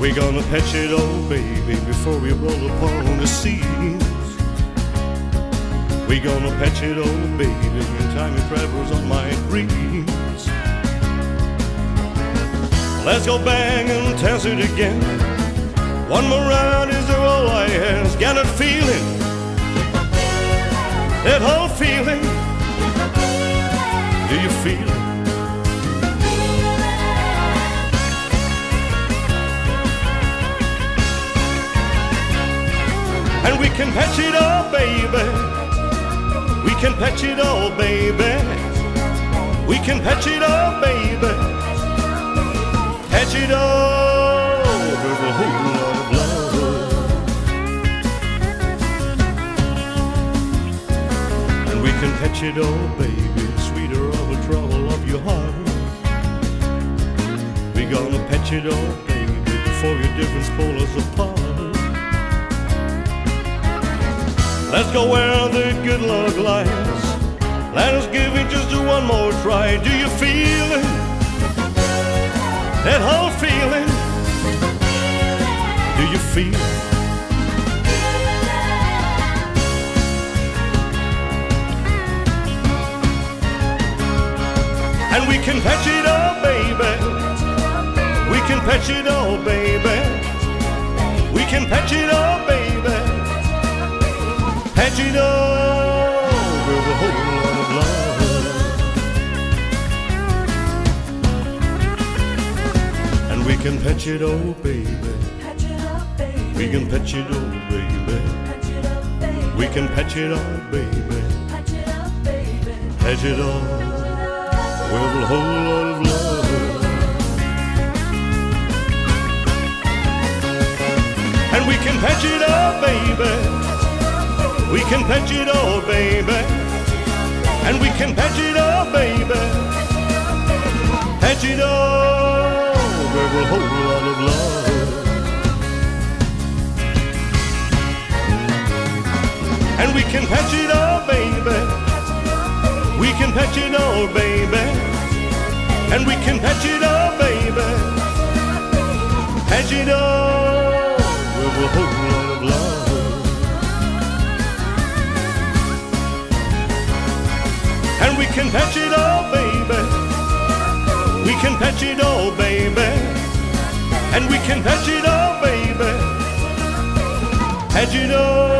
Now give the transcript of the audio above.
We're gonna patch it all, baby, before we roll upon the seas. We're gonna patch it all, baby, in time it travels on my dreams. Let's go bang and test it again. One more round is all I has. Got that feeling, that whole feeling. And we can patch it all, baby. We can patch it all, baby. We can patch it all, baby. Patch it all with a whole lot of love. And we can patch it all, baby. Sweeter of the trouble of your heart. We gonna patch it all, baby, before your difference pull us apart. Let's go where the good luck lies. Let us give it just one more try. Do you feel it? That whole feeling? Do you feel it? And we can patch it all, baby. We can patch it all, baby. We can patch it baby. Patch it all with a whole lot of love. And we can patch it all, baby. Patch it up, baby. We can patch it all, baby. Patch it up, baby. We can patch it all, baby. Patch it up, baby. Patch it all with a whole lot of love. And we can patch it all, baby. We can patch it all, baby. And we can patch it all, baby. Patch it all with a whole lot of love. And we can patch it all, baby. We can patch it all, baby. And we can patch it all, baby. Patch it all with a whole lot of love. And we can patch it all, baby. We can patch it all, baby. And we can patch it all, baby. Patch it all